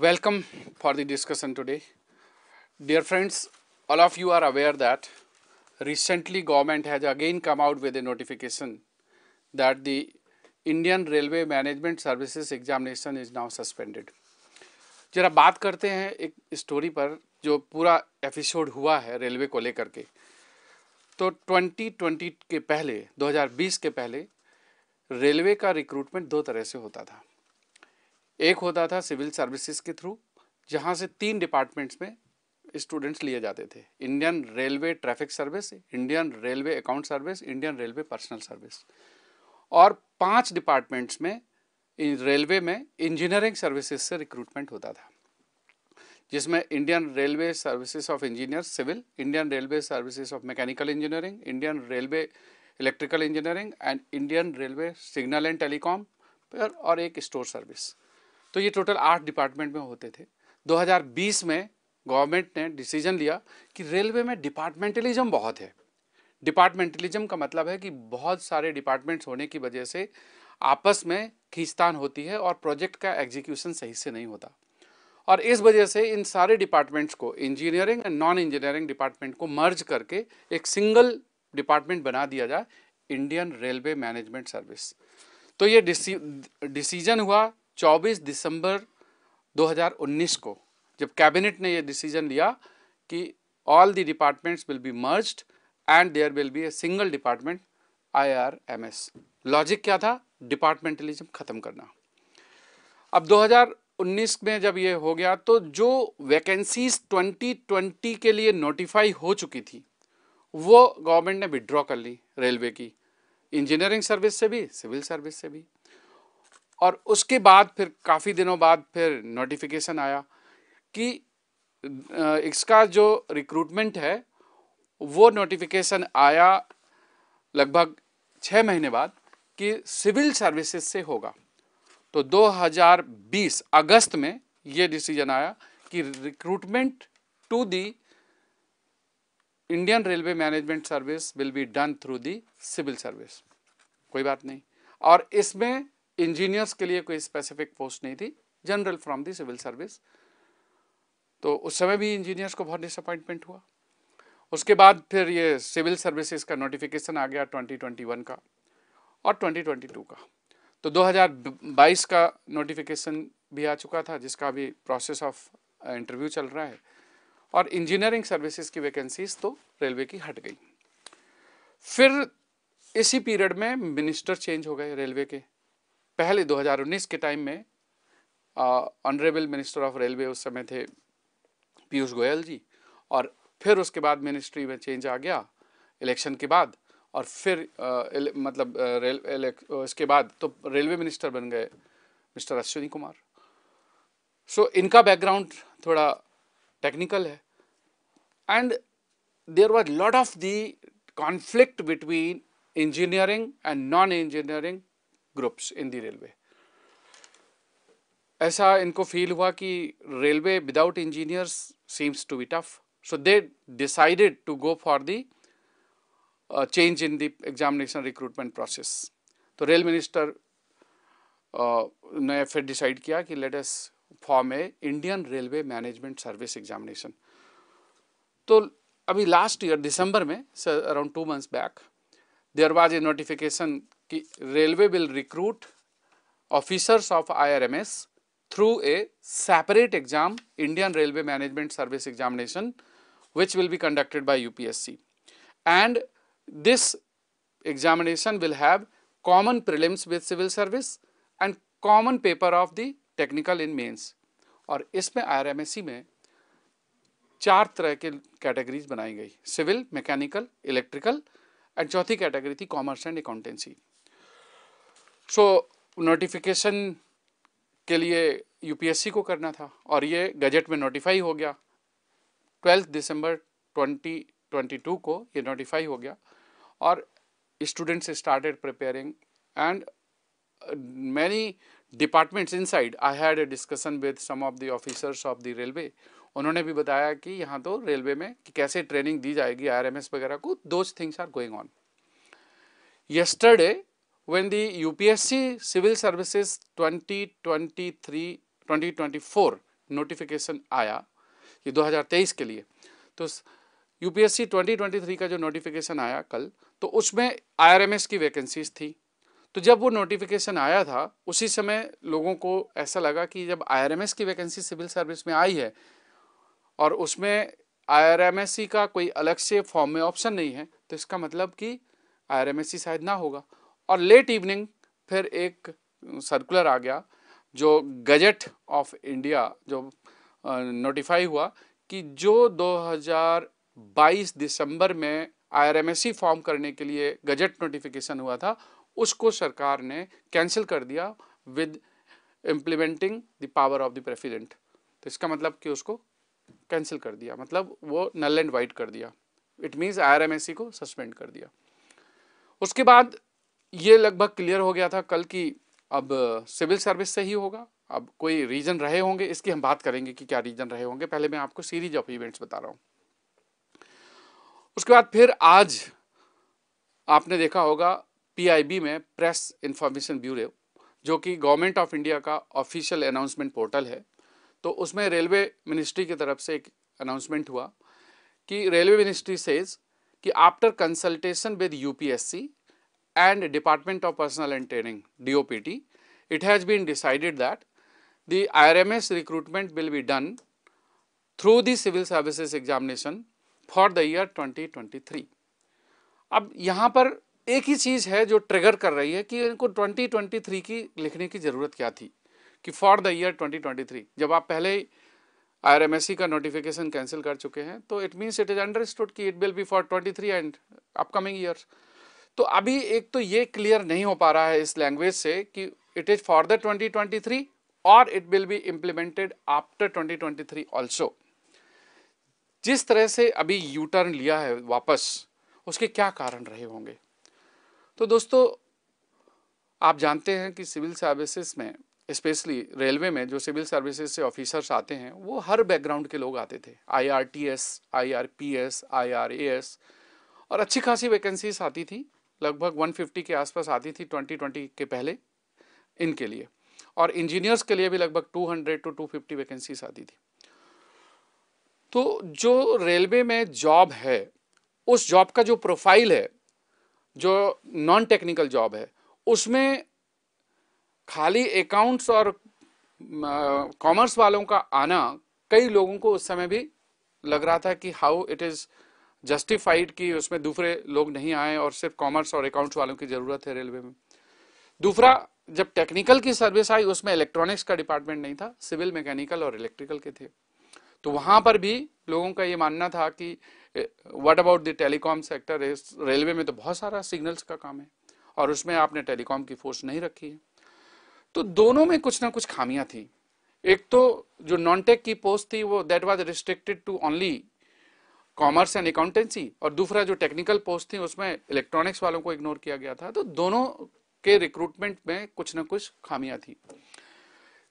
Welcome for the discussion today. Dear friends, all of you are aware that recently government has again come out with a notification that the Indian Railway Management Services examination is now suspended. जरा बात करते हैं एक story पर जो पूरा episode हुआ है रेलवे को लेकर के तो 2020 के पहले 2020 के पहले रेलवे का रिक्रूटमेंट दो तरह से होता था एक होता था सिविल सर्विसेज़ के थ्रू, जहाँ से तीन डिपार्टमेंट्स में स्टूडेंट्स लिए जाते थे। Indian railway traffic service, Indian railway account service, Indian railway personnel service. और पाँच डिपार्टमेंट्स में रेलवे में इंजीनियरिंग सर्विसेज़ से रिक्रूटमेंट होता था, जिसमें Indian railway services of engineer civil, Indian railway services of mechanical engineering, Indian railway electrical engineering, and Indian railway signal and telecom और एक स्टोर सर्विस। तो ये टोटल आठ डिपार्टमेंट में होते थे। 2020 में गवर्नमेंट ने डिसीज़न लिया कि रेलवे में डिपार्टमेंटलिज्म बहुत है। डिपार्टमेंटलिज्म का मतलब है कि बहुत सारे डिपार्टमेंट्स होने की वजह से आपस में खींचतान होती है और प्रोजेक्ट का एग्जीक्यूशन सही से नहीं होता। और इस वजह से इन सारे डिपार्टमेंट्स को, engineering and non engineering department को मर्ज करके एक सिंगल डिपार्टमेंट बना दिया जाए, इंडियन रेलवे मैनेजमेंट सर्विस। तो ये डिसीज़न हुआ 24 दिसंबर 2019 को, जब कैबिनेट ने ये डिसीज़न लिया कि all the departments will be merged and there will be a single department IRMS logic क्या था? डिपार्टमेंटलिज्म खत्म करना। अब 2019 में जब ये हो गया तो जो वैकेंसीज 2020 के लिए नोटिफाई हो चुकी थी, वो गवर्नमेंट ने विड्रॉ कर ली रेलवे की। इंजीनियरिंग सर्विस से भी सिविल सर्विस से भी। और उसके बाद फिर, काफ़ी दिनों बाद फिर नोटिफिकेशन आया कि इसका जो रिक्रूटमेंट है, वो नोटिफिकेशन आया लगभग छः महीने बाद कि सिविल सर्विसेज़ से होगा। तो 2020 अगस्त में ये डिसीज़न आया कि recruitment to the Indian railway management service will be done through the civil service कोई बात नहीं। और इसमें इंजीनियर्स के लिए कोई स्पेसिफिक पोस्ट नहीं थी general from the civil service तो उस समय भी इंजीनियर्स को बहुत डिसअपॉइंटमेंट हुआ। उसके बाद फिर ये सिविल सर्विसेज़ का नोटिफिकेशन आ गया 2021 का और 2022 का। तो 2022 का नोटिफिकेशन भी आ चुका था, जिसका भी प्रोसेस ऑफ़ इंटरव्यू चल रहा है। और इंजीनियरिंग सर्विसेज़ की वैकेंसीज तो रेलवे की हट गई। फिर इसी पीरियड में मिनिस्टर चेंज हो गए रेलवे के। पहले 2019 के टाइम में ऑनरेबल मिनिस्टर ऑफ़ रेलवे उस समय थे पीयूष गोयल जी और फिर उसके बाद मिनिस्ट्री में चेंज आ गया इलेक्शन के बाद और फिर आ, मतलब रेल इसके बाद तो रेलवे मिनिस्टर बन गए mister Ashwini Kumar so so, इनका बैकग्राउंड थोड़ा टेक्निकल है and there was lot of the conflict between engineering and non engineering groups in the railway. ऐसा इनको फील हुआ कि railway without engineers seems to be tough so they decided to go for the change in the examination recruitment process तो rail minister ने फिर decide किया कि let us form a Indian railway management service examination तो अभी last year दिसंबर में around two months back there was a notification कि railway will recruit officers of IRMS through a separate exam Indian railway management service examination which will be conducted by UPSC and this examination will have common prelims with civil service and common paper of the technical in mains और इसमें आईआरएमएससी में चार तरह के categories बनाई गई civil mechanical electrical and चौथी category थी commerce and accountancy so notification के लिए यूपीएससी को करना था और ये गजट में नोटिफाई हो गया। ट्वेल्थ दिसंबर 2022 को ये नोटिफाई हो गया और students started preparing and many departments inside I had a discussion with some of the officers of the railway उन्होंने भी बताया कि यहाँ तो रेलवे में कि कैसे ट्रेनिंग दी जाएगी आरएमएस वगैरह को those things are going on yesterday when the UPSC Civil Services 2023 2024 notification आया, ये 2023 के लिए तो यूपीएससी 2023 का जो नोटिफिकेशन आया कल तो उसमें आईआरएमएस की वैकेंसीज थी। तो जब वो नोटिफिकेशन आया था, उसी समय लोगों को ऐसा लगा कि जब आईआरएमएस की वैकेंसी सिविल सर्विस में आई है, और उसमें आईआरएमएससी का कोई अलग से फॉर्म में ऑप्शन नहीं है तो इसका मतलब कि आईआरएमएससी शायद ना होगा। और लेट इवनिंग फिर एक सर्कुलर आ गया, जो गजट ऑफ़ इंडिया जो नोटिफाई हुआ कि जो 2022 दिसंबर में आईआरएमएससी फॉर्म करने के लिए गजट नोटिफिकेशन हुआ था, उसको सरकार ने कैंसिल कर दिया with implementing the power of the president तो इसका मतलब कि उसको कैंसिल कर दिया मतलब वो नल एंड वाइट कर दिया. इट मीन्स आईआरएमएससी को सस्पेंड कर दिया. उसके बाद ये लगभग क्लियर हो गया था कल की अब सिविल सर्विस से ही होगा। अब कोई रीजन रहे होंगे, इसकी हम बात करेंगे कि क्या रीजन रहे होंगे। पहले मैं आपको सीरीज़ ऑफ़ इवेंट्स बता रहा हूँ। उसके बाद फिर आज आपने देखा होगा पीआईबी में प्रेस इंफॉर्मेशन ब्यूरो जो कि गवर्नमेंट ऑफ़ इंडिया का ऑफिशियल अनाउंसमेंट पोर्टल है। तो उसमें रेलवे मिनिस्ट्री की तरफ़ से एक अनाउंसमेंट हुआ कि रेलवे मिनिस्ट्री सेज कि after consultation with UPSC and department of personnel and training DOPT it has been decided that the IRMS recruitment will be done through the civil services examination for the year 2023 अब यहाँ पर एक ही चीज़ है जो trigger कर रही है कि इनको 2023 की लिखने की ज़रूरत क्या थी? कि फॉर द ईयर 2023 जब आप पहले आईआरएमएससी का नोटिफिकेशन कैंसिल कर चुके हैं तो it means it is understood कि it will be for 23 and upcoming years तो अभी एक तो ये क्लियर नहीं हो पा रहा है इस लैंग्वेज से कि इट इज़ फॉर द 2023 और it will be implemented after 2023 also जिस तरह से अभी यू टर्न लिया है वापस, उसके क्या कारण रहे होंगे? तो दोस्तों, आप जानते हैं कि सिविल सर्विसेज़ में स्पेशली रेलवे में, जो सिविल सर्विसेज़ से ऑफिसर्स आते हैं, वो हर बैकग्राउंड के लोग आते थे। I R T S I R P S I R A S और अच्छी खासी वैकेंसीज आती थी। लगभग 150 के आसपास आती थी 2020 के पहले इनके लिए। और इंजीनियर्स के लिए भी लगभग 200 टू 250 वैकेंसीज आती थी। तो जो रेलवे में जॉब है, उस जॉब का जो प्रोफ़ाइल है, जो नॉन टेक्निकल जॉब है, उसमें खाली अकाउंट्स और कॉमर्स वालों का आना कई लोगों को उस समय भी लग रहा था कि हाउ इट इज़ जस्टिफाइड कि उसमें दूसरे लोग नहीं आए और सिर्फ़ कॉमर्स और अकाउंट्स वालों की ज़रूरत है रेलवे में। दूसरा, जब टेक्निकल की सर्विस आई, उसमें इलेक्ट्रॉनिक्स का डिपार्टमेंट नहीं था, सिविल मैकेनिकल और इलेक्ट्रिकल के थे। तो वहाँ पर भी लोगों का ये मानना था कि what about the telecom sector railway में तो बहुत सारा सिग्नल्स का काम है और उसमें आपने टेलीकॉम की फोर्स नहीं रखी है। तो दोनों में कुछ ना कुछ खामियाँ थी। एक तो जो नॉन टेक की पोस्ट थी, वो that was restricted to only commerce and accountancy, और दूसरा जो टेक्निकल पोस्ट थी, उसमें इलेक्ट्रॉनिक्स वालों को इग्नोर किया गया था। तो दोनों के रिक्रूटमेंट में कुछ ना कुछ खामियाँ थी।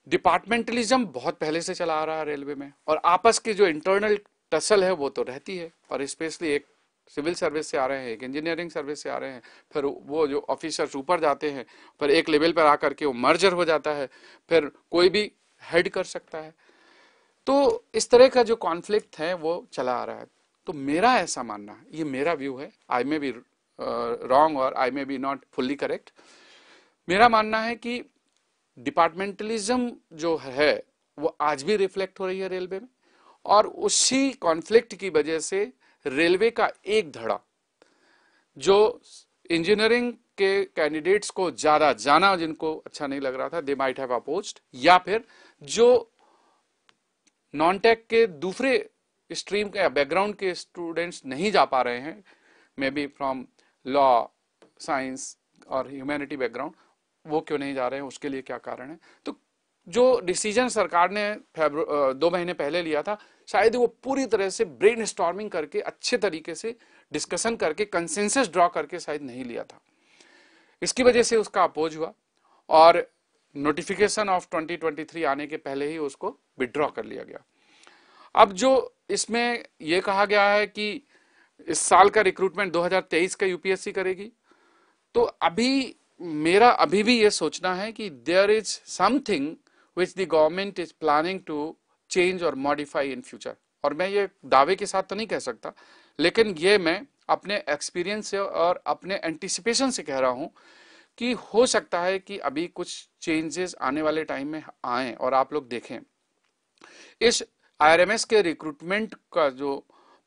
डिपार्टमेंटलिज्म बहुत पहले से चला आ रहा है रेलवे में, और आपस की जो इंटरनल टसल है, वो तो रहती है। और स्पेशली एक सिविल सर्विस से आ रहे हैं, एक इंजीनियरिंग सर्विस से आ रहे हैं, फिर वो जो ऑफिसर्स ऊपर जाते हैं, फिर एक लेवल पर आकर के वो मर्जर हो जाता है, फिर कोई भी हेड कर सकता है। तो इस तरह का जो कॉन्फ्लिक्ट है, वो चला आ रहा है। तो मेरा ऐसा मानना, ये मेरा व्यू है आई मे बी रॉन्ग और I may be not fully correct मेरा मानना है कि डिपार्टमेंटलिज्म जो है, वो आज भी रिफ्लेक्ट हो रही है रेलवे में और उसी कॉन्फ्लिक्ट की वजह से रेलवे का एक धड़ा, जो इंजीनियरिंग के कैंडिडेट्स को ज़्यादा जाना जिनको अच्छा नहीं लग रहा था दे माइट हैव अपोज्ड या फिर जो नॉन टेक के दूसरे स्ट्रीम के बैकग्राउंड के स्टूडेंट्स नहीं जा पा रहे हैं may be from law science और ह्यूमैनिटी बैकग्राउंड वो क्यों नहीं जा रहे हैं, उसके लिए क्या कारण है? तो जो डिसीज़न सरकार ने दो महीने पहले लिया था, शायद वो पूरी तरह से ब्रेन स्टॉर्मिंग करके, अच्छे तरीके से डिस्कशन करके कंसेंसस ड्रॉ करके शायद नहीं लिया था। इसकी वजह से उसका अपोज हुआ और नोटिफिकेशन ऑफ़ 2023 आने के पहले ही उसको विड्रॉ कर लिया गया। अब जो इसमें यह कहा गया है कि इस साल का रिक्रूटमेंट 2023 का यूपीएससी करेगी। तो अभी, मेरा अभी भी ये सोचना है कि there is something which the government is planning to change और मॉडिफाई इन फ्यूचर और मैं ये दावे के साथ तो नहीं कह सकता, लेकिन ये मैं अपने एक्सपीरियंस से और अपने एंटिसिपेशन से कह रहा हूँ कि हो सकता है कि अभी कुछ चेंजेस आने वाले टाइम में आए और आप लोग देखें। इस आईआरएमएस के रिक्रूटमेंट का जो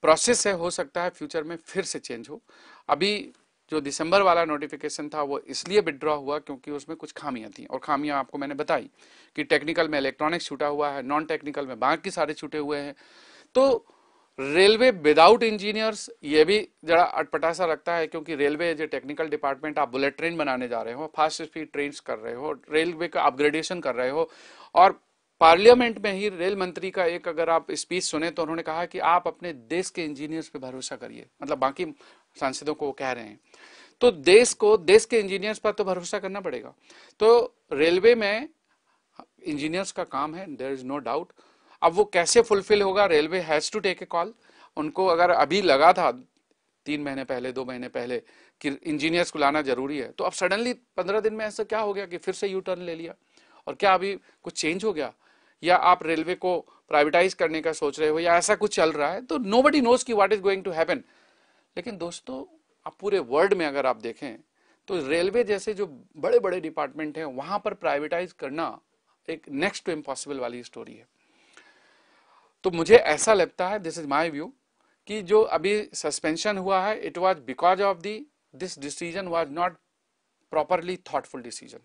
प्रोसेस है, हो सकता है फ्यूचर में फिर से चेंज हो। अभी जो दिसंबर वाला नोटिफिकेशन था, वो इसलिए विड्रॉ हुआ क्योंकि उसमें कुछ खामियाँ थी। और खामियाँ आपको मैंने बताई कि टेक्निकल में इलेक्ट्रॉनिक्स छूटा हुआ है नॉन टेक्निकल में बाकी सारे छूटे हुए हैं। तो रेलवे विदाउट इंजीनियर्स ये भी जरा अटपटा सा लगता है क्योंकि रेलवे जो टेक्निकल डिपार्टमेंट आप बुलेट ट्रेन बनाने जा रहे हो फास्ट स्पीड ट्रेन कर रहे हो रेलवे का अपग्रेडेशन कर रहे हो। और पार्लियामेंट में ही रेल मंत्री का एक अगर आप स्पीच सुने तो उन्होंने कहा कि आप अपने देश के इंजीनियर्स पे भरोसा करिए। मतलब बाकी सांसदों को कह रहे हैं। तो देश को, देश के इंजीनियर्स पर तो भरोसा करना पड़ेगा। तो रेलवे में इंजीनियर्स का काम है देर इज़ नो डाउट अब वो कैसे फुलफिल होगा? Railway has to take a call उनको अगर अभी लगा था तीन महीने पहले, दो महीने पहले कि इंजीनियर्स को लाना ज़रूरी है तो अब सडनली पंद्रह दिन में ऐसा क्या हो गया कि फिर से यू टर्न ले लिया? और क्या अभी कुछ चेंज हो गया? या आप रेलवे को प्राइवेटाइज करने का सोच रहे हो या ऐसा कुछ चल रहा है तो नो बडी नोज़ की what is going to happen लेकिन दोस्तों, आप पूरे वर्ल्ड में अगर आप देखें तो रेलवे जैसे जो बड़े बड़े डिपार्टमेंट हैं, वहाँ पर प्राइवेटाइज करना एक नेक्स्ट टू इम्पॉसिबल वाली स्टोरी है। तो मुझे ऐसा लगता है दिस इज़ माई व्यू कि जो अभी सस्पेंशन हुआ है it was because of the this decision was not properly thoughtful decision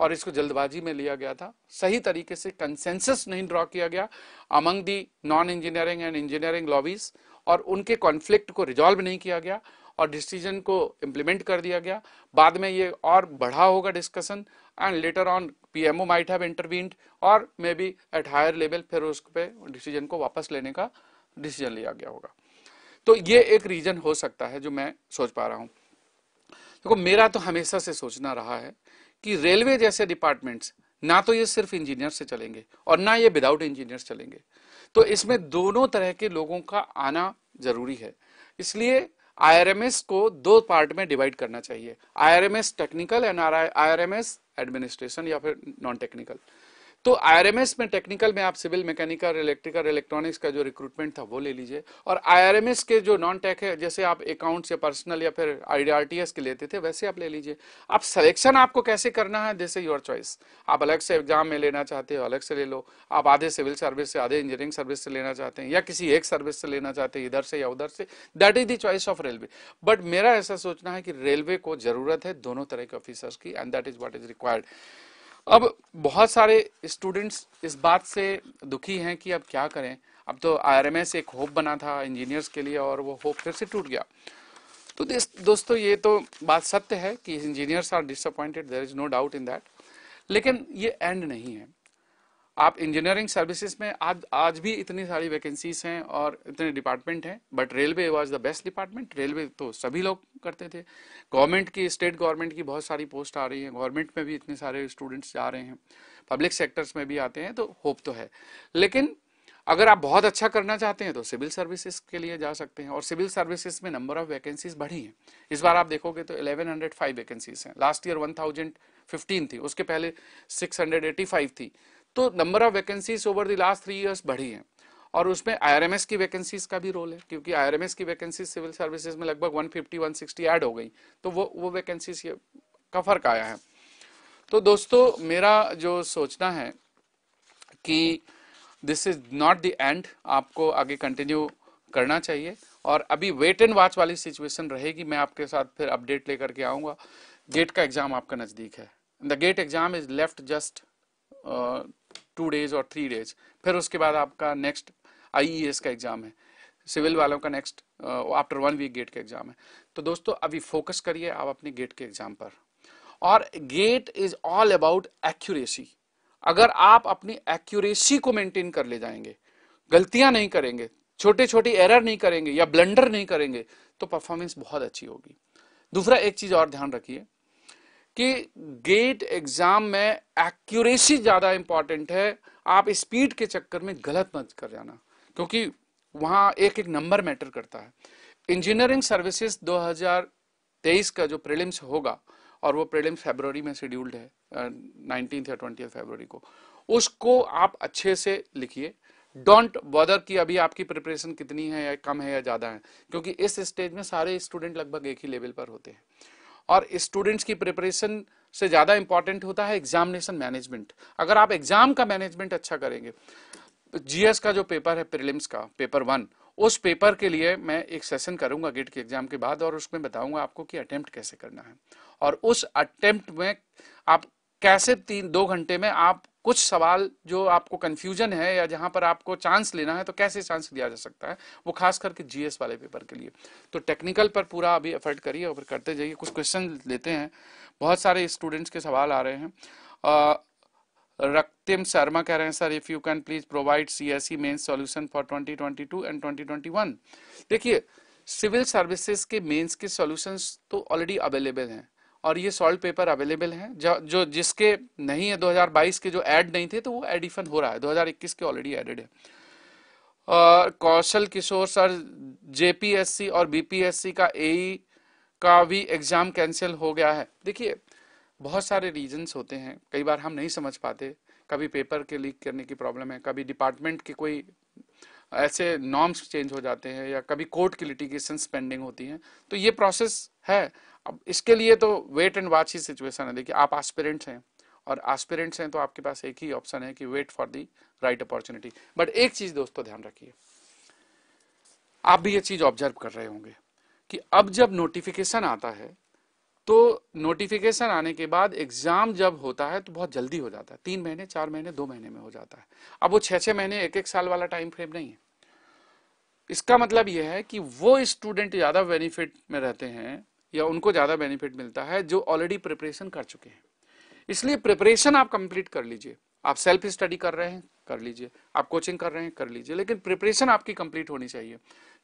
और इसको जल्दबाजी में लिया गया था। सही तरीके से कंसेंसस नहीं ड्रॉ किया गया। Among the non engineering and engineering lobbies और उनके कॉन्फ्लिक्ट को रिजॉल्व नहीं किया गया और डिसीज़न को इम्प्लीमेंट कर दिया गया। बाद में ये और बढ़ा होगा discussion and letter on PMO might have intervened और may be at higher level फिर उस पर डिसीज़न को वापस लेने का डिसीज़न लिया गया होगा। तो ये एक रीजन हो सकता है जो मैं सोच पा रहा हूँ। देखो तो मेरा तो हमेशा से सोचना रहा है कि रेलवे जैसे डिपार्टमेंट्स ना तो ये सिर्फ़ इंजीनियर से चलेंगे और ना ये विदाउट इंजीनियर चलेंगे। तो इसमें दोनों तरह के लोगों का आना ज़रूरी है। इसलिए आईआरएमएस को दो पार्ट में डिवाइड करना चाहिए। IRMS technical and IRMS administration या फिर नॉन टेक्निकल तो आईआरएमएस में टेक्निकल में आप सिविल मैकेनिकल इलेक्ट्रिकल इलेक्ट्रॉनिक्स का जो रिक्रूटमेंट था, वो ले लीजिए। और आईआरएमएस के जो नॉन टेक है, जैसे आप अकाउंट्स या पर्सनल या फिर आईडीआरटीएस के लेते थे, वैसे आप ले लीजिए। आप सिलेक्शन आपको कैसे करना है जैसे योर चॉइस आप अलग से एग्ज़ाम में लेना चाहते हो, अलग से ले लो। आप आधे सिविल सर्विस से, आधे इंजीनियरिंग सर्विस से लेना चाहते हैं, या किसी एक सर्विस से लेना चाहते हैं, इधर से या उधर से। That is the choice of railway but मेरा ऐसा सोचना है कि रेलवे को ज़रूरत है दोनों तरह के ऑफिसर्स की and that is what is required अब बहुत सारे स्टूडेंट्स इस बात से दुखी हैं कि अब क्या करें। अब तो आईआरएमएस एक होप बना था इंजीनियर्स के लिए और वो होप फिर से टूट गया। तो दोस्तों, ये तो बात सत्य है कि engineers are disappointed there is no doubt in that लेकिन ये एंड नहीं है। आप इंजीनियरिंग सर्विसेज़ में आज आज भी इतनी सारी वैकेंसीज हैं और इतने डिपार्टमेंट हैं but railway was the best department railway तो सभी लोग करते थे। गवर्नमेंट की स्टेट गवर्नमेंट की बहुत सारी पोस्ट आ रही है। गवर्नमेंट में भी इतने सारे स्टूडेंट्स जा रहे हैं। पब्लिक सेक्टर्स में भी आते हैं तो होप तो है। लेकिन अगर आप बहुत अच्छा करना चाहते हैं तो सिविल सर्विसेज़ के लिए जा सकते हैं। और सिविल सर्विसेज़ में नंबर ऑफ़ वैकेंसीज बढ़ी हैं। इस बार आप देखोगे तो 1105 वैकेंसीज हैं। लास्ट ईयर 1015 थी। उसके पहले 685 थी। तो number of vacancies over the last three years बढ़ी है। और उसमें आईआरएमएस की वैकेंसीज का भी रोल है, क्योंकि आईआरएमएस की वैकेंसीज सिविल सर्विसेज़ में लगभग 150 160 ऐड हो गई। तो वो वो वैकेंसीज का फ़र्क आया है। तो दोस्तों, मेरा जो सोचना है कि this is not the end आपको आगे कंटिन्यू करना चाहिए। और अभी वेट एंड वॉच वाली सिचुएशन रहेगी, मैं आपके साथ फिर अपडेट लेकर के आऊँगा। गेट का एग्ज़ाम आपका नज़दीक है। The GATE exam is left just two days और थ्री डेज़ फिर उसके बाद आपका नेक्स्ट आई का एग्ज़ाम है। सिविल वालों का next after one week GATE का एग्ज़ाम है। तो दोस्तों, अभी फोकस करिए आप अपने गेट के एग्ज़ाम पर। और GATE is all about accuracy अगर आप अपनी एक्यूरेसी को मेंटेन कर ले जाएँगे, गलतियाँ नहीं करेंगे छोटे छोटे एरर नहीं करेंगे या ब्लंडर नहीं करेंगे तो परफॉर्मेंस बहुत अच्छी होगी। दूसरा एक चीज़ और ध्यान रखिए कि गेट एग्ज़ाम में एक्यूरेसी ज़्यादा इंपॉर्टेंट है। आप स्पीड के चक्कर में गलत मत कर जाना, क्योंकि वहाँ एक एक नंबर मैटर करता है। इंजीनियरिंग सर्विसेज़ 2023 का जो प्रीलिम्स होगा, और वो प्रीलिम्स फेब्रुवरी में शेड्यूल्ड है नाइनटीन या ट्वेंटी फेब्रुवरी को, उसको आप अच्छे से लिखिए। डोंट बॉदर कि अभी आपकी प्रिपरेशन कितनी है या कम है या ज़्यादा है, क्योंकि इस स्टेज में सारे स्टूडेंट लगभग एक ही लेवल पर होते हैं। और स्टूडेंट्स की प्रिपरेशन से ज़्यादा इंपॉर्टेंट होता है एग्जामिनेशन मैनेजमेंट अगर आप एग्ज़ाम का मैनेजमेंट अच्छा करेंगे जीएस का जो पेपर है प्रिलिम्स का पेपर वन उस पेपर के लिए मैं एक सेशन करूँगा गेट के एग्ज़ाम के बाद और उसमें बताऊँगा आपको कि अटेम्प्ट कैसे करना है। और उस अटेम्प्ट में आप, कैसे तीन, दो घंटे में आप कुछ सवाल जो आपको कंफ्यूजन है या जहाँ पर आपको चांस लेना है तो कैसे चांस लिया जा सकता है? वो खास करके जीएस वाले पेपर के लिए। तो टेक्निकल पर पूरा अभी एफर्ट करिए और करते जाइए। कुछ क्वेश्चन लेते हैं। बहुत सारे स्टूडेंट्स के सवाल आ रहे हैं। रक्तिम शर्मा कह रहे हैं sir if you can please provide CSE main solution for 2022 and 2021 देखिए सिविल सर्विसेज़ के मेंस के सॉल्यूशंस तो ऑलरेडी अवेलेबल हैं। और ये सॉल्व पेपर अवेलेबल हैं। जो जो जिसके नहीं है 2022 के जो ऐड नहीं थे तो वो एडिशन हो रहा है। 2021 के ऑलरेडी एडेड है। और कौशल किशोर सर, जेपीएससी और बीपीएससी का एई e का भी एग्ज़ाम कैंसिल हो गया है। देखिए, बहुत सारे रीजंस होते हैं। कई बार हम नहीं समझ पाते। कभी पेपर के लीक करने की प्रॉब्लम है, कभी डिपार्टमेंट के कोई ऐसे नॉर्म्स चेंज हो जाते हैं या कभी कोर्ट की लिटिगेशन पेंडिंग होती हैं। तो ये प्रोसेस है। अब इसके लिए तो वेट एंड वॉच ही सिचुएशन है। देखिए, आप आस्पिरेंट्स हैं और आस्पिरेंट्स हैं तो आपके पास एक ही ऑप्शन है कि wait for the right opportunity but एक चीज़ दोस्तों, ध्यान रखिए। आप भी ये चीज़ ऑब्ज़र्व कर रहे होंगे कि अब जब नोटिफिकेशन आता है तो नोटिफिकेशन आने के बाद एग्ज़ाम जब होता है तो बहुत जल्दी हो जाता है। तीन महीने, चार महीने, दो महीने में हो जाता है। अब वो छह छह महीने एक एक साल वाला टाइम फ्रेम नहीं है। इसका मतलब यह है कि वो स्टूडेंट ज़्यादा बेनिफिट में रहते हैं या उनको ज़्यादा बेनिफिट मिलता है, जो ऑलरेडी प्रिपरेशन कर चुके हैं। इसलिए प्रिपरेशन आप कंप्लीट कर लीजिए। आप सेल्फ स्टडी कर रहे हैं, कर लीजिए। आप कोचिंग कर रहे हैं, कर लीजिए। लेकिन प्रिपरेशन आपकी कंप्लीट होनी चाहिए।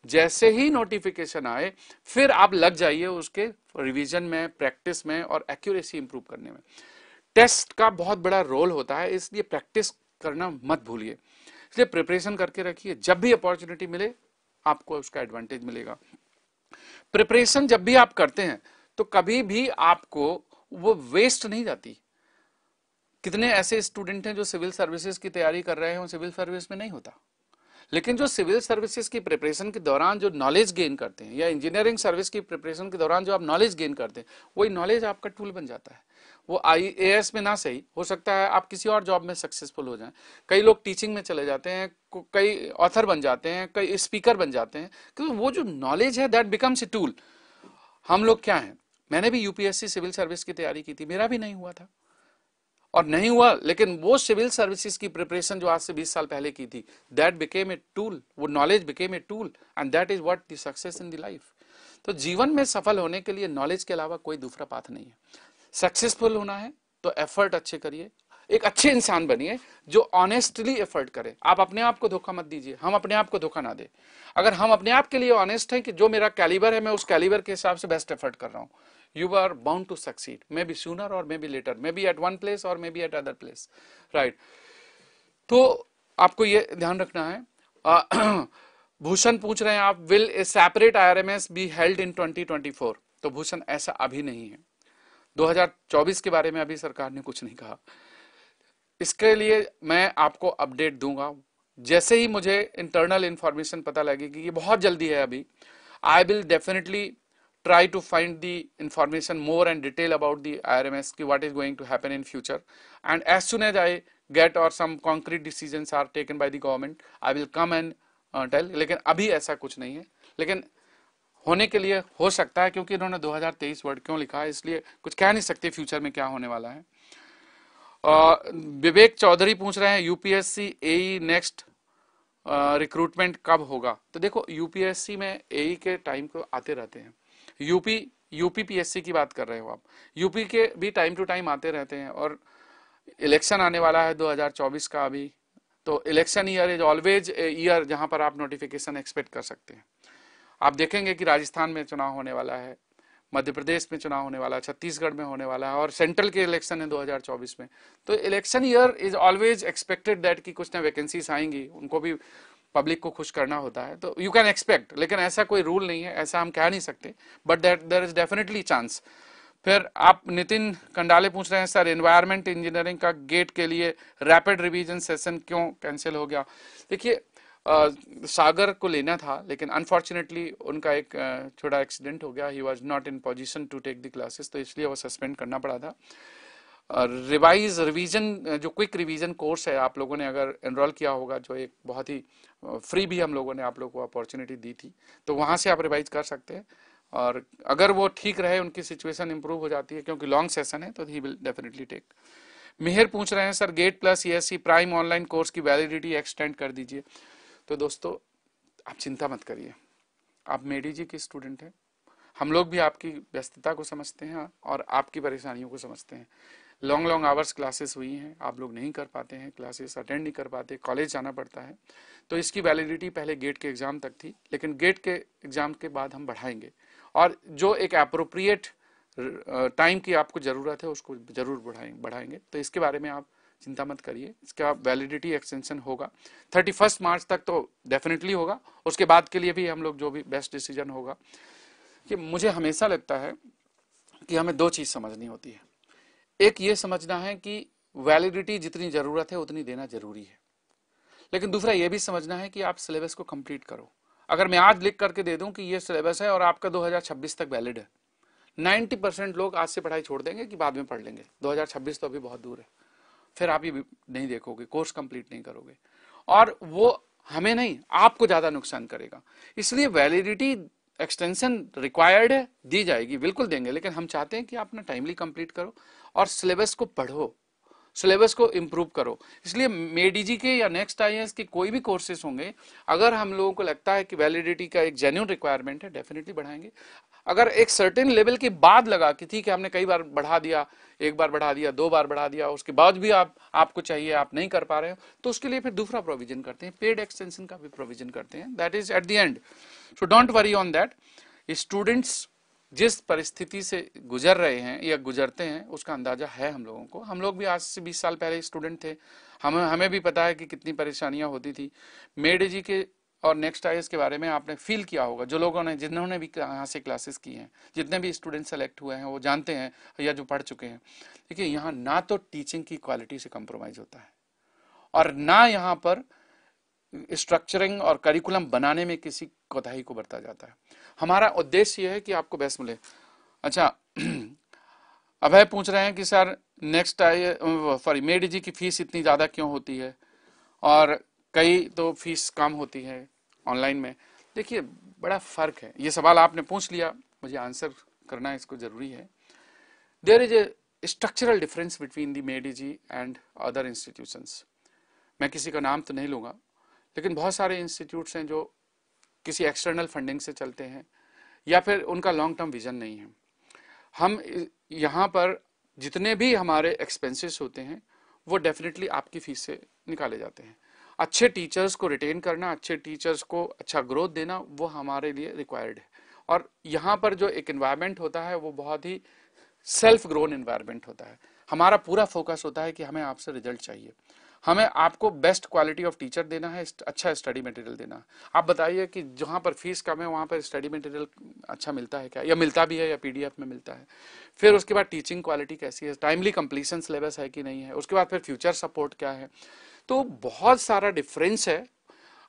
जैसे ही नोटिफिकेशन आए, फिर आप लग जाइए उसके रिवीजन में प्रैक्टिस में और एक्यूरेसी इंप्रूव करने में। टेस्ट का बहुत बड़ा रोल होता है, इसलिए प्रैक्टिस करना मत भूलिए। इसलिए प्रिपरेशन करके रखिए। जब भी अपॉर्चुनिटी मिले, आपको उसका एडवांटेज मिलेगा। प्रिपरेशन जब भी आप करते हैं तो कभी भी आपको वो वेस्ट नहीं जाती। कितने ऐसे स्टूडेंट हैं जो सिविल सर्विसेज़ की तैयारी कर रहे हैं सिविल सर्विस में नहीं होता। लेकिन जो सिविल सर्विसेज़ की प्रिपरेशन के दौरान जो नॉलेज गेन करते हैं, या इंजीनियरिंग सर्विस की प्रिपरेशन के दौरान जो आप नॉलेज गेन करते हैं, वही नॉलेज आपका टूल बन जाता है। वो आई में ना सही। हो सकता है आप किसी और जॉब में सक्सेसफुल हो जाएँ। कई लोग टीचिंग में चले जाते हैं कई ऑथर बन जाते हैं, कई स्पीकर बन जाते हैं। क्योंकि वो जो नॉलेज है दैट बिकम्स ए टूल हम लोग क्या हैं? मैंने भी यूपीएससी सिविल सर्विस की तैयारी की थी। मेरा भी नहीं हुआ था। और नहीं हुआ, लेकिन वो सिविल सर्विसेज़ की प्रिपरेशन जो आज से 20 साल पहले की थी दैट बिकेम ए टूल वो knowledge became a tool and that is what the success in the life तो जीवन में सफल होने के लिए नॉलेज के अलावा कोई दूसरा पाथ नहीं है। सक्सेसफुल होना है तो एफर्ट अच्छे करिए। एक अच्छे इंसान बनिए जो ऑनेस्टली एफर्ट करे। आप अपने आप को धोखा मत दीजिए, हम अपने आप को धोखा ना दे। अगर हम अपने आप के लिए ऑनेस्ट हैं कि जो मेरा कैलिबर है, मैं उस कैलिबर के हिसाब से बेस्ट एफर्ट कर रहा हूँ you are bound to succeed may be to और may be later may be at one place और may be at other place right तो आपको ये ध्यान रखना है। भूषण पूछ रहे हैं आप will a separate I R M S be held in 2024 तो भूषण, ऐसा अभी नहीं है। 2024 के बारे में अभी सरकार ने कुछ नहीं कहा। इसके लिए मैं आपको अपडेट दूँगा। जैसे ही मुझे इंटरनल इंफॉर्मेशन पता लगेगी ये बहुत जल्दी है अभी I will definitely try to find the information more and detail about the R M S की what is going to happen in future and as soon as I get और some concrete decision are taken by the government I will come and tell लेकिन अभी ऐसा कुछ नहीं है। लेकिन होने के लिए हो सकता है, क्योंकि इन्होंने 2023 वर्ड क्यों लिखा है, इसलिए कुछ कह नहीं सकते फ्यूचर में क्या होने वाला है। विवेक चौधरी पूछ रहे हैं, यूपीएससी एई नेक्स्ट रिक्रूटमेंट कब होगा? तो देखो, यूपीएससी में एई के टाइम को आते रहते हैं। यूपी यूपी पीएससी की बात कर रहे हो आप। यूपी के भी टाइम टू टाइम आते रहते हैं, और इलेक्शन आने वाला है 2024 का अभी। तो election year is always year जहाँ पर आप नोटिफिकेशन एक्सपेक्ट कर सकते हैं। आप देखेंगे कि राजस्थान में चुनाव होने वाला है, मध्य प्रदेश में चुनाव होने वाला है, छत्तीसगढ़ में होने वाला है और सेंट्रल के इलेक्शन है 2024 में। तो election year is always expected that कि कुछ ना वैकेंसीज आएँगी, उनको भी पब्लिक को खुश करना होता है। तो यू कैन एक्सपेक्ट लेकिन ऐसा कोई रूल नहीं है, ऐसा हम कह नहीं सकते but that there is definitely chance फिर आप नितिन कंडाले पूछ रहे हैं, सर एनवायरमेंट इंजीनियरिंग का गेट के लिए रैपिड रिवीजन सेशन क्यों कैंसिल हो गया? देखिए सागर को लेना था, लेकिन अनफॉर्चुनेटली उनका एक छोटा एक्सीडेंट हो गया। He was not in position to take the classes तो इसलिए वो सस्पेंड करना पड़ा था। रिवाइज रिवीजन जो क्विक रिवीजन कोर्स है, आप लोगों ने अगर एनरोल किया होगा, जो एक बहुत ही फ्री भी हम लोगों ने आप लोगों को अपॉर्चुनिटी दी थी तो वहाँ से आप रिवाइज कर सकते हैं। और अगर वो ठीक रहे, उनकी सिचुएशन इंप्रूव हो जाती है, क्योंकि लॉन्ग सेशन है तो he will definitely take Mehar पूछ रहे हैं, sir GATE plus ESC prime online course की वैलिडिटी एक्सटेंड कर दीजिए। तो दोस्तों, आप चिंता मत करिए। आप मेडी जी के स्टूडेंट हैं। हम लोग भी आपकी व्यस्तता को समझते हैं और आपकी परेशानियों को समझते हैं। लॉन्ग लॉन्ग आवर्स क्लासेस हुई हैं। आप लोग नहीं कर पाते हैं क्लासेस अटेंड नहीं कर पाते कॉलेज जाना पड़ता है। तो इसकी वैलिडिटी पहले गेट के एग्ज़ाम तक थी, लेकिन गेट के एग्ज़ाम के बाद हम बढ़ाएँगे। और जो एक अप्रोप्रिएट टाइम की आपको ज़रूरत है, उसको ज़रूर बढ़ाएँगे बढ़ाएँगे। तो इसके बारे में आप चिंता मत करिए। इसका वैलिडिटी एक्सटेंशन होगा। थर्टी फ़र्स्ट मार्च तक तो डेफिनेटली होगा। उसके बाद के लिए भी हम लोग जो भी बेस्ट डिसीज़न होगा। कि मुझे हमेशा लगता है कि हमें दो चीज़ समझनी होती है। एक ये समझना है कि वैलिडिटी जितनी ज़रूरत है, उतनी देना ज़रूरी है। लेकिन दूसरा ये भी समझना है कि आप सिलेबस को कंप्लीट करो। अगर मैं आज लिख करके दे दूँ कि ये सिलेबस है और आपका 2026 तक वैलिड है। 90 परसेंट लोग आज से पढ़ाई छोड़ देंगे कि बाद में पढ़ लेंगे। 2026 तो अभी बहुत दूर है। फिर आप ये नहीं देखोगे, कोर्स कंप्लीट नहीं करोगे। और वो हमें नहीं, आपको ज़्यादा नुकसान करेगा। इसलिए वैलिडिटी एक्सटेंशन रिक्वायर्ड है, दी जाएगी, बिल्कुल देंगे, लेकिन हम चाहते हैं कि आप ना टाइमली कंप्लीट करो और सिलेबस को पढ़ो, सिलेबस को इम्प्रूव करो। इसलिए मेडीजी के या नेक्स्ट आई के कोई भी कोर्सेज होंगे, अगर हम लोगों को लगता है कि वैलिडिटी का एक जेन्यून रिक्वायरमेंट है डेफिनेटली बढ़ाएँगे। अगर एक सर्टेन लेवल के बाद लगा कि ठीक है, हमने कई बार बढ़ा दिया, एक बार बढ़ा दिया, दो बार बढ़ा दिया, उसके बाद भी आप, आपको चाहिए, आप नहीं कर पा रहे हो तो उसके लिए फिर दूसरा प्रोविज़न करते हैं पेड एक्सटेंशन का भी प्रोविज़न करते हैं that is at the end so don't worry on that students जिस परिस्थिति से गुजर रहे हैं या गुजरते हैं, उसका अंदाज़ा है हम लोगों को। हम लोग भी आज से 20 साल पहले स्टूडेंट थे। हमें हमें भी पता है कि कितनी परेशानियाँ होती थी। मेड जी के और नेक्स्ट आई के बारे में आपने फील किया होगा। जो लोगों ने, जिन्होंने भी यहाँ से क्लासेस की हैं, जितने भी स्टूडेंट सेलेक्ट हुए हैं, वो जानते हैं या जो पढ़ चुके हैं। देखिए, यहाँ ना तो टीचिंग की क्वालिटी से कम्प्रोमाइज होता है और ना यहाँ पर स्ट्रक्चरिंग और करिकुलम बनाने में किसी कोताही को बरता जाता है। हमारा उद्देश्य यह है कि आपको बेस्ट मिले। अच्छा अभय पूछ रहे हैं कि sir next I sorry MADE Easy fees इतनी ज़्यादा क्यों होती है? और कई तो फ़ीस कम होती है। ऑनलाइन में। देखिए, बड़ा फ़र्क है। ये सवाल आपने पूछ लिया, मुझे आंसर करना इसको ज़रूरी है। There is a structural difference between the Medi G and other institutions मैं किसी का नाम तो नहीं लूँगा, लेकिन बहुत सारे इंस्टीट्यूट्स हैं जो किसी एक्सटर्नल फंडिंग से चलते हैं, या फिर उनका लॉन्ग टर्म विजन नहीं है। हम यहाँ पर जितने भी हमारे एक्सपेंसेस होते हैं, वो डेफिनेटली आपकी फ़ीस से निकाले जाते हैं। अच्छे टीचर्स को रिटेन करना, अच्छे टीचर्स को अच्छा ग्रोथ देना, वो हमारे लिए रिक्वायर्ड है। और यहाँ पर जो एक इन्वायरमेंट होता है, वो बहुत ही सेल्फ ग्रोन इन्वायरमेंट होता है। हमारा पूरा फोकस होता है कि हमें आपसे रिज़ल्ट चाहिए। हमें आपको बेस्ट क्वालिटी ऑफ़ टीचर देना है अच्छा स्टडी मटेरियल देना। आप बताइए कि जहाँ पर फ़ीस कम है, वहाँ पर स्टडी मटेरियल अच्छा मिलता है क्या? या मिलता भी है या पीडीएफ में मिलता है। फिर उसके बाद टीचिंग क्वालिटी कैसी है? टाइमली कंप्लीसन सिलेबस है कि नहीं है? उसके बाद फिर फ्यूचर सपोर्ट क्या है? तो बहुत सारा डिफरेंस है।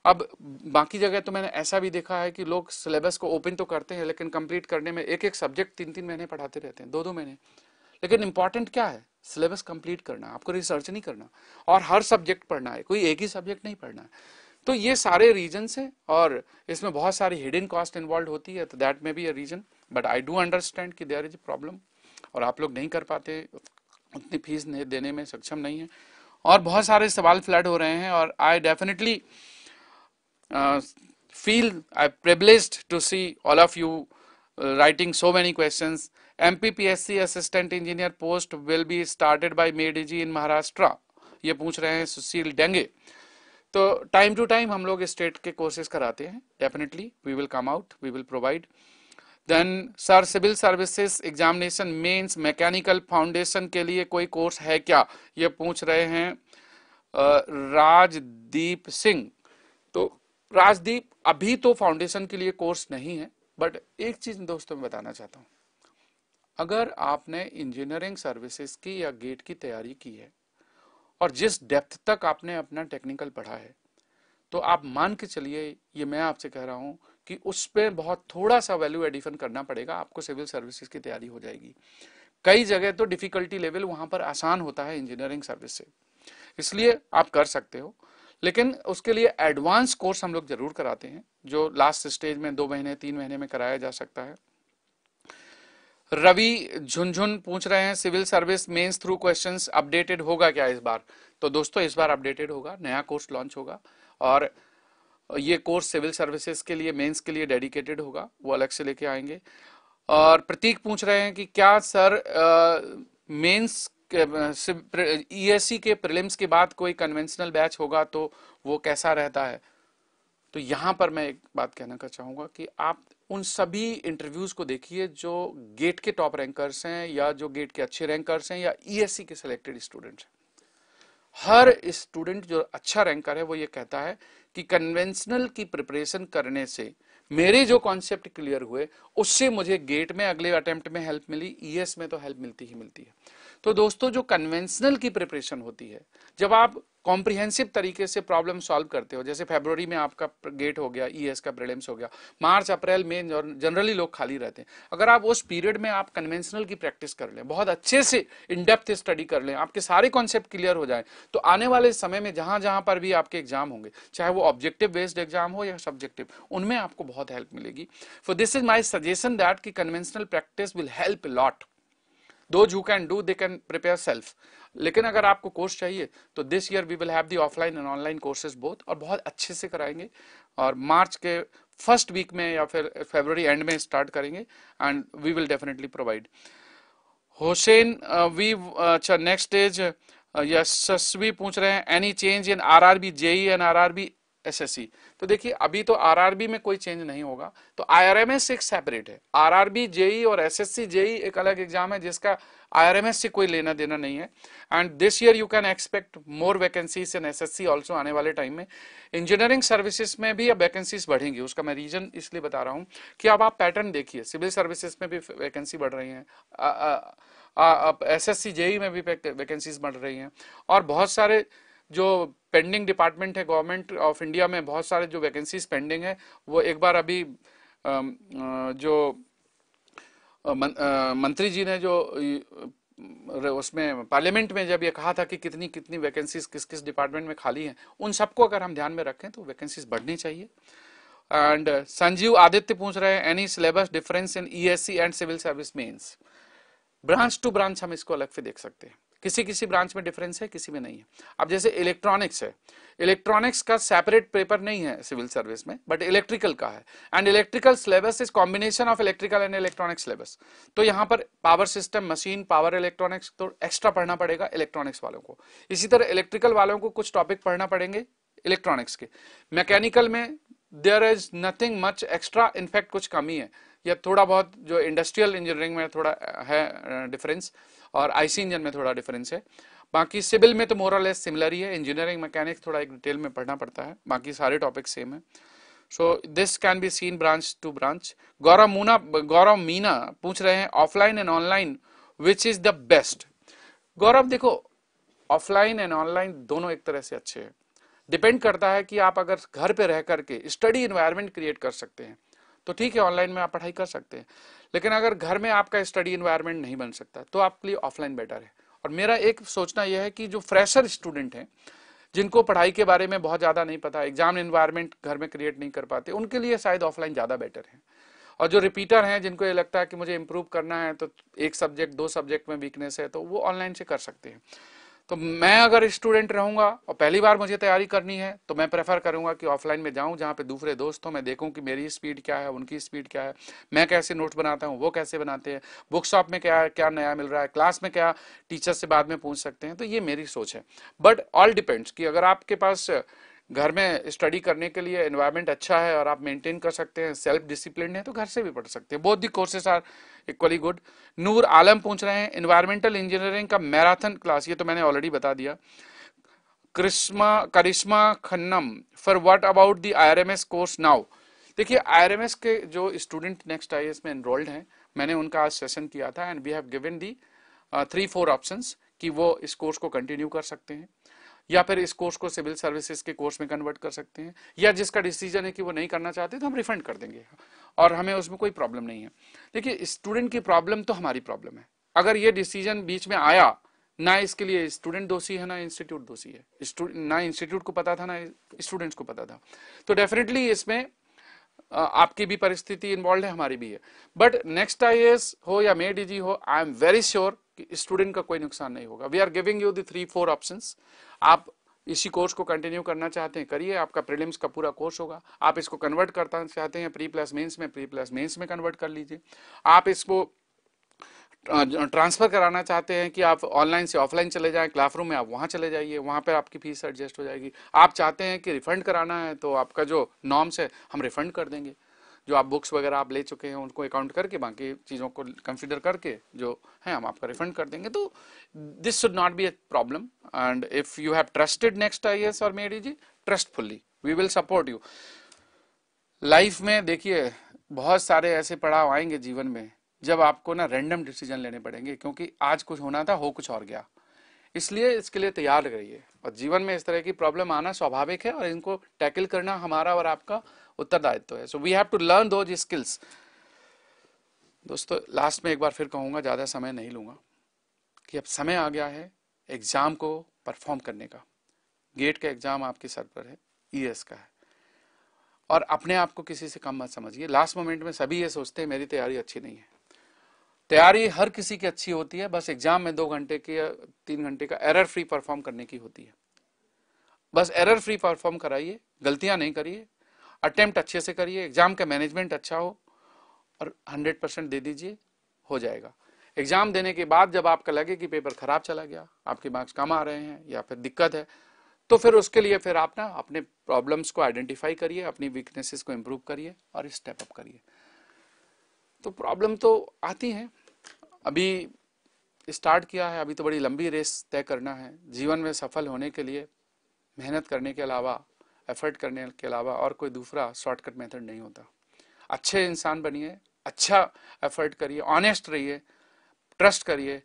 अब बाकी जगह तो मैंने ऐसा भी देखा है कि लोग सिलेबस को ओपन तो करते हैं, लेकिन कंप्लीट करने में एक एक सब्जेक्ट तीन तीन महीने पढ़ाते रहते हैं दो दो महीने। लेकिन इंपॉर्टेंट क्या है? सिलेबस कंप्लीट करना, आपको रिसर्च नहीं करना, और हर सब्जेक्ट पढ़ना है, कोई एक ही सब्जेक्ट नहीं पढ़ना है। तो ये सारे रीजन है, और इसमें बहुत सारी हिडन कॉस्ट इन्वॉल्व होती है तो that may be a reason but I do understand कि देयर इज़ ए प्रॉब्लम और आप लोग नहीं कर पाते, उतनी फ़ीस देने में सक्षम नहीं है। और बहुत सारे सवाल फ्लड हो रहे हैं और I definitely feel I privileged to see all of you writing so many questions MPPSC assistant engineer post will be started by MADE Easy in Maharashtra ये पूछ रहे हैं सुशील डेंगे। तो टाइम टू टाइम हम लोग स्टेट के कोर्सेज कराते हैं। Definitely we will come out we will provide then sir civil services examination mains mechanical foundation के लिए कोई कोर्स है क्या? ये पूछ रहे हैं राजदीप सिंह। तो राजदीप अभी तो फाउंडेशन के लिए कोर्स नहीं है बट एक चीज़ दोस्तों मैं बताना चाहता हूँ। अगर आपने इंजीनियरिंग सर्विसेज़ की या गेट की तैयारी की है, और जिस डेप्थ तक आपने अपना टेक्निकल पढ़ा है तो आप मान के चलिए, ये मैं आपसे कह रहा हूँ कि उस पर बहुत थोड़ा सा वैल्यू एडिशन करना पड़ेगा, आपको सिविल सर्विसेज़ की तैयारी हो जाएगी। कई जगह तो डिफिकल्टी लेवल वहाँ पर आसान होता है इंजीनियरिंग सर्विस से। इसलिए आप कर सकते हो। लेकिन उसके लिए एडवांस कोर्स हम लोग ज़रूर कराते हैं, जो लास्ट स्टेज में दो महीने, तीन महीने में कराया जा सकता है। रवि झुंझुन पूछ रहे हैं civil service mains through questions updated होगा क्या इस बार? तो दोस्तों, इस बार अपडेटेड होगा, नया कोर्स लॉन्च होगा। और ये कोर्स सिविल सर्विसेज़ के लिए, मेंस के लिए डेडिकेटेड होगा, वो अलग से लेके आएँगे। और प्रतीक पूछ रहे हैं कि क्या सर मेंस ईएससी के प्रीलिम्स के बाद कोई कन्वेंशनल बैच होगा तो वो कैसा रहता है? तो यहाँ पर मैं एक बात कहना का चाहूँगा कि आप उन सभी इंटरव्यूज़ को देखिए जो गेट के टॉप रैंकर्स हैं या जो गेट के अच्छे रैंकर्स हैं या ईएससी के सिलेक्टेड स्टूडेंट्स हैं। हर स्टूडेंट जो अच्छा रैंकर है वो ये कहता है कि कन्वेंशनल की प्रिपरेशन करने से मेरे जो कॉन्सेप्ट क्लियर हुए, उससे मुझे गेट में अगले अटेम्प्ट में हेल्प मिली ईएस में तो हेल्प मिलती ही मिलती है। तो दोस्तों, जो कन्वेंशनल की प्रिपरेशन होती है, जब आप कॉम्प्रिहेंसिव तरीके से प्रॉब्लम सॉल्व करते हो। जैसे फेब्रुवरी में आपका गेट हो गया ईएस e का प्रीलिम्स हो गया मार्च अप्रैल में जनरली लोग खाली रहते हैं। अगर आप उस पीरियड में आप कन्वेंशनल की प्रैक्टिस कर लें, बहुत अच्छे से इनडेप्थ स्टडी कर लें, आपके सारे कॉन्सेप्ट क्लियर हो जाए तो आने वाले समय में जहाँ जहाँ पर भी आपके एग्ज़ाम होंगे, चाहे वो ऑब्जेक्टिव बेस्ड एग्ज़ाम हो या सब्जेक्टिव उनमें आपको बहुत हेल्प मिलेगी। For this is my suggestion that की conventional practice will help lot though you can do they can prepare self लेकिन अगर आपको कोर्स चाहिए तो this year we will have the offline and online courses both और बहुत अच्छे से कराएँगे। और मार्च के फ़र्स्ट वीक में या फिर फेबर एंड में स्टार्ट करेंगे and we will definitely provide Hussain we अच्छा नेक्स्ट स्टेज यशस्वी पूछ रहे हैं any change in R R B JE and R R B SSC तो देखिए, अभी तो आरआरबी में कोई चेंज नहीं होगा। तो आईआरएमएस एक सेपरेट है। आरआरबी जेई और एसएससी जेई एक अलग एग्ज़ाम है, जिसका आईआरएमएस से कोई लेना देना नहीं है। And this year you can expect more vacancies in SSC also आने वाले टाइम में। इंजीनियरिंग सर्विसेज़ में भी अब वैकेंसीज बढ़ेंगी। उसका मैं रीजन इसलिए बता रहा हूँ कि अब आप पैटर्न देखिए। सिविल सर्विसेज़ में भी वैकेंसी बढ़ रही है। एस एस सी जेई में भी वैकेंसीज बढ़ रही हैं। और बहुत सारे जो पेंडिंग डिपार्टमेंट है गवर्नमेंट ऑफ़ इंडिया में बहुत सारे जो वैकेंसीज पेंडिंग है, वो एक बार अभी जो मंत्री जी ने जो उसमें पार्लियामेंट में जब ये कहा था कि कितनी कितनी वैकेंसीज किस किस डिपार्टमेंट में खाली हैं, उन सबको अगर हम ध्यान में रखें तो वैकेंसीज बढ़नी चाहिए। एंड संजीव आदित्य पूछ रहे हैं any syllabus difference in ESC and civil service mains branch to branch हम इसको अलग से देख सकते हैं। किसी किसी ब्रांच में डिफरेंस है, किसी में नहीं है। अब जैसे इलेक्ट्रॉनिक्स है। इलेक्ट्रॉनिक्स का सेपरेट पेपर नहीं है सिविल सर्विस में बट इलेक्ट्रिकल का है। And electrical syllabus is combination of electrical and electronic syllabus तो यहाँ पर power system machine power electronics तो एक्स्ट्रा पढ़ना पड़ेगा इलेक्ट्रॉनिक्स वालों को। इसी तरह इलेक्ट्रिकल वालों को कुछ टॉपिक पढ़ना पड़ेंगे इलेक्ट्रॉनिक्स के। मैकेनिकल में there is nothing much extra in fact कुछ कमी है। या थोड़ा बहुत जो इंडस्ट्रियल इंजीनियरिंग में थोड़ा, है डिफरेंस और आईसी इंजन में थोड़ा डिफरेंस है। बाकी सिविल में तो मोरलेस सिमिलर ही है। इंजीनियरिंग मैकेनिक्स थोड़ा एक डिटेल में पढ़ना पड़ता है। बाकी सारे टॉपिक सेम है। So this can be seen branch to branch Gaurav Moona, Gaurav Meena पूछ रहे हैं offline and online which is the best Gaurav, देखो ऑफलाइन एंड ऑनलाइन दोनों एक तरह से अच्छे हैं। डिपेंड करता है कि आप अगर घर पे रह करके स्टडी इन्वायरमेंट क्रिएट कर सकते हैं। तो ठीक है ऑनलाइन में आप पढ़ाई कर सकते हैं। लेकिन अगर घर में आपका स्टडी इन्वायरमेंट नहीं बन सकता तो आपके लिए ऑफलाइन बेटर है। और मेरा एक सोचना यह है कि जो फ्रेशर स्टूडेंट हैं, जिनको पढ़ाई के बारे में बहुत ज़्यादा नहीं पता एग्ज़ाम इन्वायरमेंट घर में क्रिएट नहीं कर पाते, उनके लिए शायद ऑफलाइन ज़्यादा बेटर है। और जो रिपीटर हैं, जिनको ये लगता है कि मुझे इंप्रूव करना है तो एक सब्जेक्ट दो सब्जेक्ट में वीकनेस है तो वो ऑनलाइन से कर सकते हैं। तो मैं अगर स्टूडेंट रहूँगा और पहली बार मुझे तैयारी करनी है तो मैं प्रेफर करूँगा कि ऑफलाइन में जाऊँ, जहाँ पे दूसरे दोस्त हो, मैं देखूँ कि मेरी स्पीड क्या है, उनकी स्पीड क्या है, मैं कैसे नोट बनाता हूँ, वो कैसे बनाते हैं बुक शॉप में क्या क्या नया मिल रहा है, क्लास में क्या टीचर से बाद में पूछ सकते हैं तो ये मेरी सोच है। बट ऑल डिपेंड्स कि अगर आपके पास घर में स्टडी करने के लिए एनवायरनमेंट अच्छा है और आप मेंटेन कर सकते हैं सेल्फ डिसिप्लिन है तो घर से भी पढ़ सकते हैं। Both the courses are equally good Noor Alam पूछ रहे हैं इन्वायरमेंटल इंजीनियरिंग का मैराथन क्लास ये तो मैंने ऑलरेडी बता दिया। Karishma, Karishma Khannam for what about the IRMS course now देखिए आईआरएमएस के जो स्टूडेंट नेक्स्ट आई में एनरोल्ड हैं। मैंने उनका आज सेशन किया था and we have given the three four options कि वो इस कोर्स को कंटिन्यू कर सकते हैं। या फिर इस कोर्स को सिविल सर्विसेज़ के कोर्स में कन्वर्ट कर सकते हैं, या जिसका डिसीज़न है कि वो नहीं करना चाहते तो हम रिफंड कर देंगे। और हमें उसमें कोई प्रॉब्लम नहीं है। देखिए स्टूडेंट की प्रॉब्लम तो हमारी प्रॉब्लम है। अगर ये डिसीज़न बीच में आया, ना इसके लिए स्टूडेंट दोषी है, ना इंस्टीट्यूट दोषी है। ना इंस्टीट्यूट को पता था, ना स्टूडेंट्स को पता था। तो डेफिनेटली इसमें आपकी भी परिस्थिति इन्वॉल्व है, हमारी भी है। बट नेक्स्ट आईएएस हो या मे डी हो आई एम वेरी श्योर कि स्टूडेंट का कोई नुकसान नहीं होगा। We are giving you the three four option आप इसी कोर्स को कंटिन्यू करना चाहते हैं, करिए। आपका प्रीलिम्स का पूरा कोर्स होगा। आप इसको कन्वर्ट करना चाहते हैं प्री प्लस मेंस में प्री प्लस मेंस में कन्वर्ट कर लीजिए। आप इसको ट्रांसफ़र कराना चाहते हैं कि आप ऑनलाइन से ऑफलाइन चले जाएँ क्लासरूम में आप वहाँ चले जाइए, वहाँ पर आपकी फ़ीस एडजस्ट हो जाएगी। आप चाहते हैं कि रिफंड कराना है तो आपका जो नॉर्म्स है, हम रिफंड कर देंगे। जो आप बुक्स वगैरह आप ले चुके हैं, उनको अकाउंट करके, बाकी चीज़ों को कंसिडर करके जो है, हम आपका रिफंड कर देंगे। तो this should not be a problem and if you have trusted next I S और मेरी जी trustfully we will support you life में देखिए, बहुत सारे ऐसे पड़ाव आएँगे जीवन में, जब आपको ना रैंडम डिसीज़न लेने पड़ेंगे, क्योंकि आज कुछ होना था, हो कुछ और गया। इसलिए इसके लिए तैयार रहिए। और जीवन में इस तरह की प्रॉब्लम आना स्वाभाविक है, और इनको टैकल करना हमारा और आपका उत्तरदायित्व है। So we have to learn दो स्किल्स दोस्तों लास्ट में एक बार फिर कहूँगा, ज़्यादा समय नहीं लूँगा कि अब समय आ गया है एग्ज़ाम को परफॉर्म करने का। गेट का एग्ज़ाम आपके सर पर है ई का है। और अपने आप को किसी से कम मत समझिए। लास्ट मोमेंट में सभी ये सोचते हैं, मेरी तैयारी अच्छी नहीं है। तैयारी हर किसी की अच्छी होती है, बस एग्ज़ाम में दो घंटे की या तीन घंटे का एरर फ्री परफॉर्म करने की होती है। बस एरर फ्री परफॉर्म कराइए, गलतियाँ नहीं करिए अटेम्प्ट अच्छे से करिए, एग्ज़ाम का मैनेजमेंट अच्छा हो और हंड्रेड परसेंट दे दीजिए, हो जाएगा। एग्ज़ाम देने के बाद जब आपका लगे कि पेपर खराब चला गया, आपके मार्क्स कम आ रहे हैं या फिर दिक्कत है तो फिर उसके लिए फिर आप ना अपने प्रॉब्लम्स को आइडेंटिफाई करिए, अपनी वीकनेसेस को इम्प्रूव करिए और स्टेप अप करिए। तो प्रॉब्लम तो आती है। अभी स्टार्ट किया है, अभी तो बड़ी लंबी रेस तय करना है। जीवन में सफल होने के लिए, मेहनत करने के अलावा एफर्ट करने के अलावा और कोई दूसरा शॉर्टकट मेथड नहीं होता। अच्छे इंसान बनिए अच्छा एफर्ट करिए ऑनेस्ट रहिए ट्रस्ट करिए।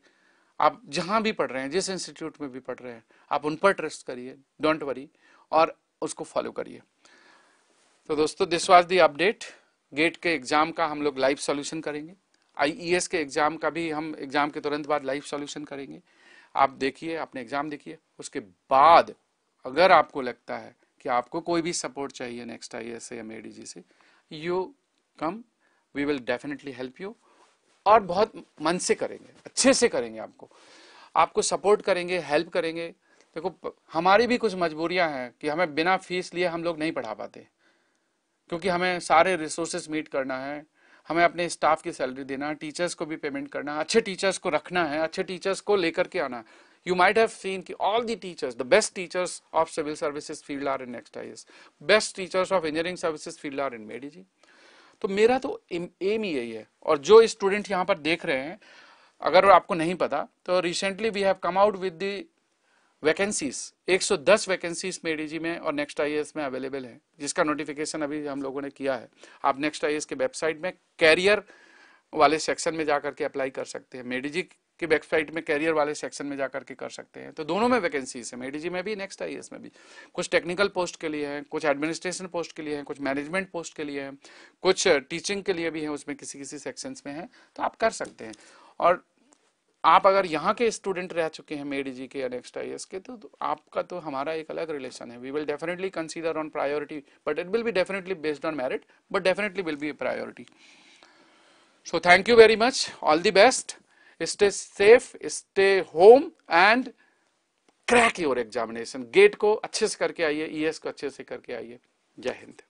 आप जहाँ भी पढ़ रहे हैं, जिस इंस्टीट्यूट में भी पढ़ रहे हैं, आप उन पर ट्रस्ट करिए डोंट वरी और उसको फॉलो करिए। तो दोस्तों this was the update GATE के एग्ज़ाम का हम लोग लाइव सॉल्यूशन करेंगे। आईईएस के एग्ज़ाम का भी हम एग्ज़ाम के तुरंत बाद लाइव सॉल्यूशन करेंगे। आप देखिए, अपने एग्ज़ाम देखिए। उसके बाद अगर आपको लगता है कि आपको कोई भी सपोर्ट चाहिए नेक्स्ट आई एस या मेडी से you come we will definitely help you और बहुत मन से करेंगे, अच्छे से करेंगे आपको। आपको सपोर्ट करेंगे हेल्प करेंगे। देखो, हमारी भी कुछ मजबूरियाँ हैं कि हमें बिना फ़ीस लिए हम लोग नहीं पढ़ा पाते। क्योंकि हमें सारे रिसोर्सेज मीट करना है, हमें अपने स्टाफ की सैलरी देना टीचर्स को भी पेमेंट करना अच्छे टीचर्स को रखना है, अच्छे टीचर्स को लेकर के आना you might have seen कि all the teachers, the best teachers of civil services field are in next IS, best teachers of engineering services field are in MEDG. तो मेरा तो एम ही यही है। और जो स्टूडेंट यहाँ पर देख रहे हैं अगर आपको नहीं पता तो recently we have come out with the vacancies 110 vacancies मेडीजी में और नेक्स्ट आई में अवेलेबल है जिसका नोटिफिकेशन अभी हम लोगों ने किया है। आप नेक्स्ट आई के वेबसाइट में कैरियर वाले सेक्शन में जाकर के अप्लाई कर सकते हैं। मेडीजी की वेबसाइट में कैरियर वाले सेक्शन में जाकर के कर सकते हैं। तो दोनों में वैकेंसीज है। मेडीजी में भी नेक्स्ट आईएएस में भी। कुछ टेक्निकल पोस्ट के लिए है कुछ एडमिनिस्ट्रेशन पोस्ट के लिए है कुछ मैनेजमेंट पोस्ट के लिए है कुछ टीचिंग के लिए भी है उसमें किसी किसी सेक्शंस में है तो आप कर सकते हैं। और आप अगर यहाँ के स्टूडेंट रह चुके हैं मेडी जी के या नेक्स्ट आईएएस के तो, तो आपका तो हमारा एक अलग रिलेशन है। We will definitely consider on priority but it will be definitely based on merit but definitely will be priority so thank you very much all the best stay safe stay home and crack your examination GATE को अच्छे से करके आइए ई e को अच्छे से करके आइए। जय हिंद।